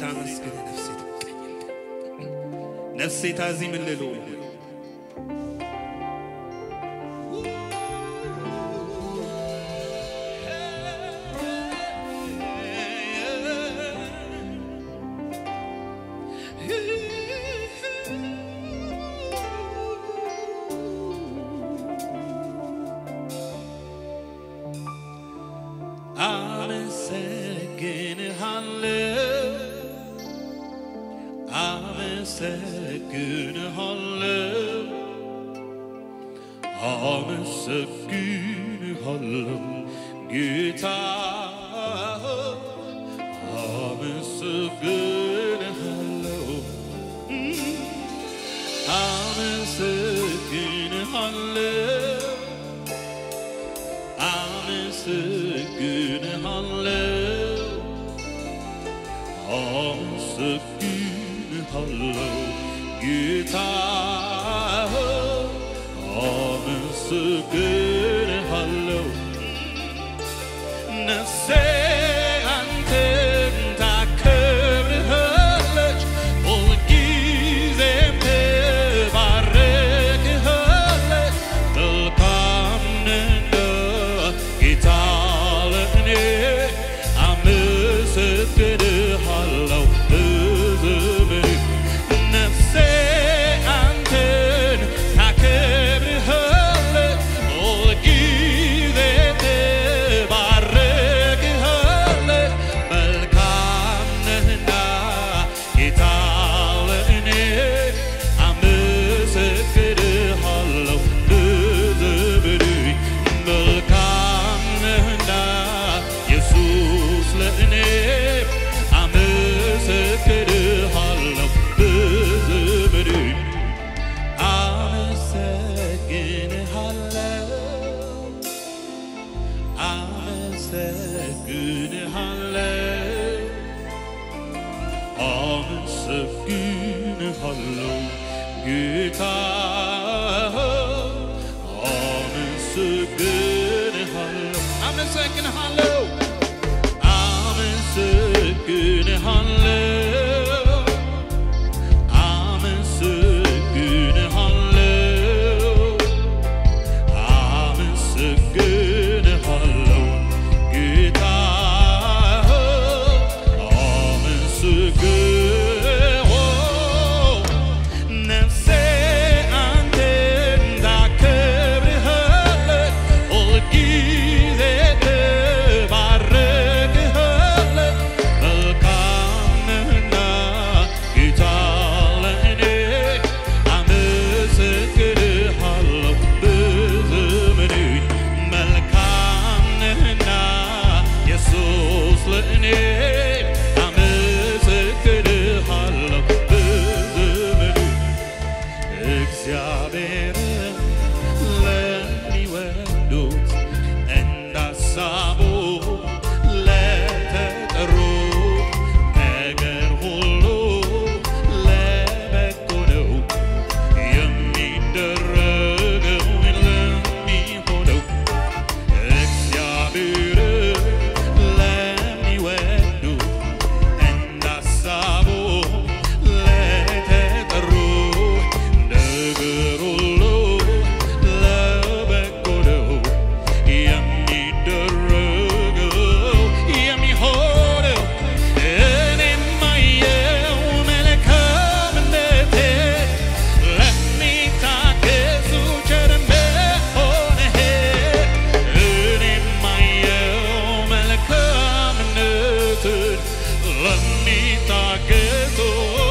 ነፍሴ ታመስግን፣ ነፍሴ ትቀኝልን፣ ነፍሴ ታዚምልሉ አመሰግንሃለሁ ise günahlı. Hamısı günahlı Gütahı Hamısı günahlı Hamısı günahlı Hamısı hollow guitar. Oh, good and 与她 good. ¡Lamita, que tú!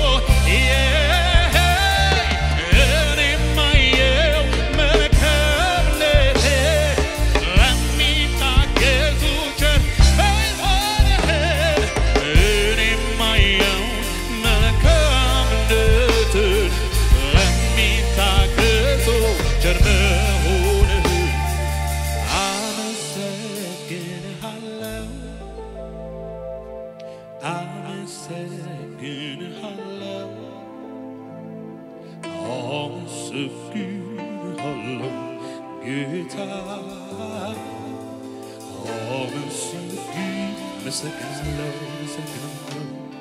sound.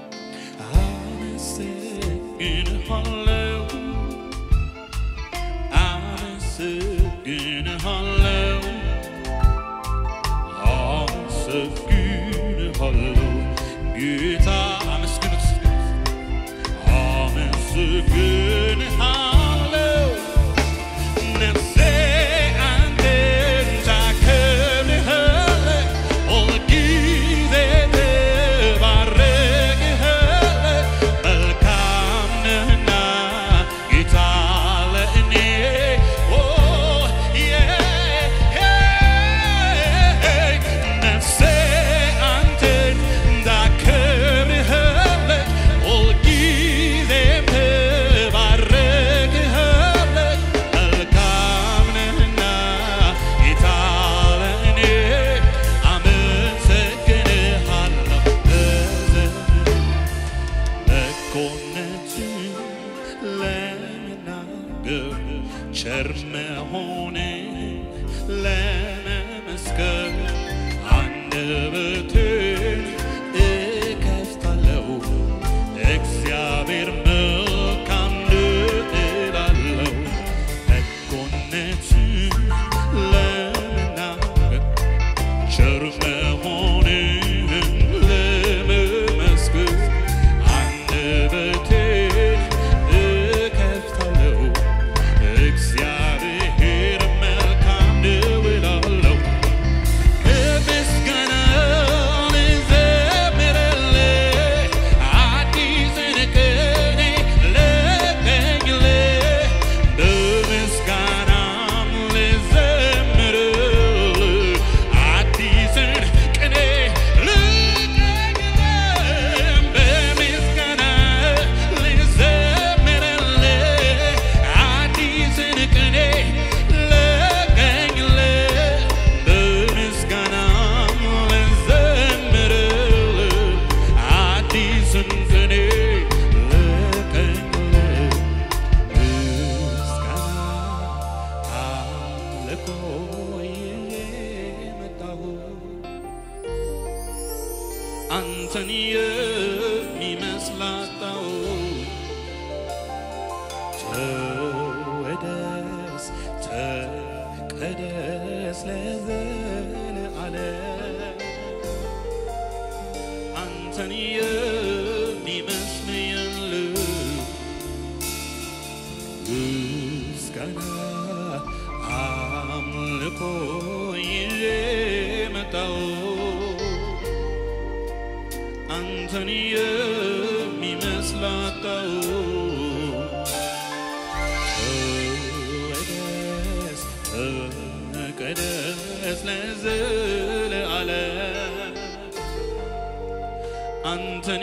I sit in Harlem. ስለ ዘላለም አንተን የሚመስል የለም ምስጋና አምልኮ ይዤ መጣው አንተን የሚመስል አጣው ለዘለዓለም አንተን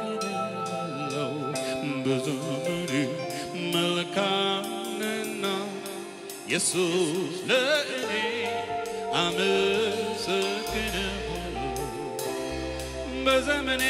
በዘመኔ መልካምና ኢየሱስ ለእኔ አመሰግናለሁ በዘመኔ